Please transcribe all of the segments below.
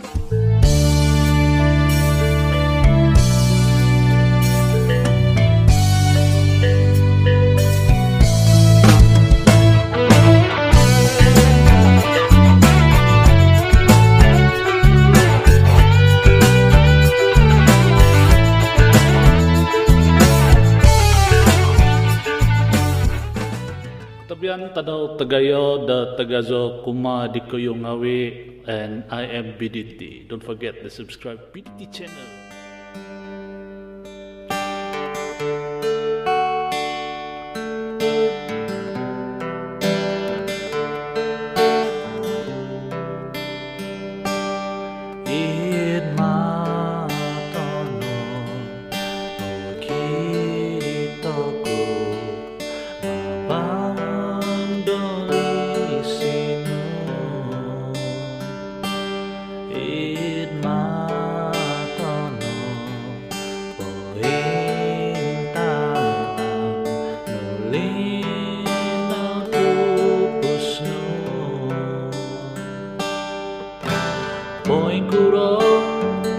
Thank you. Tabian tadaw tagayo da tagazo kuma di koyo ngawi and I am BDT. Don't forget to subscribe BDT channel.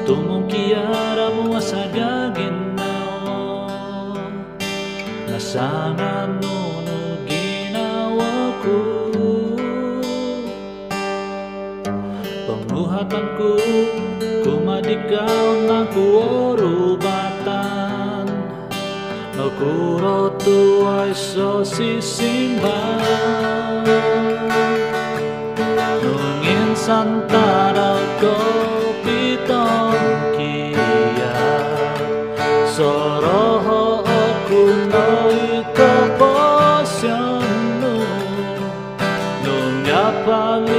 Tumong kiara mo sa gaginawa Nasangan nuno ginawa ko Pangluhatan ko kumadikaw na Nungin santara ko Bali.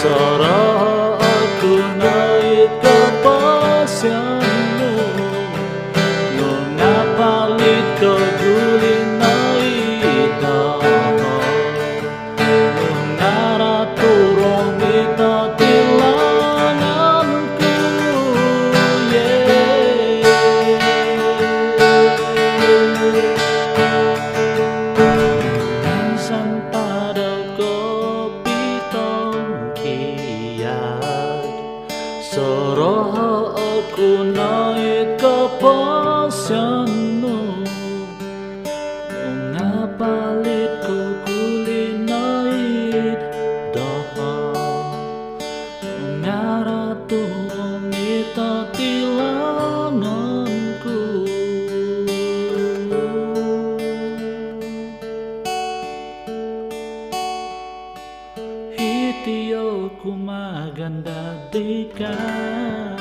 sorrow. Ako na ikapasyano Nung napalit ko kuli na ito Nung naraturong ito tilangan ko Hitiyo kumaganda di ka